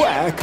Whack!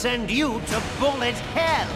Send you to bullet hell.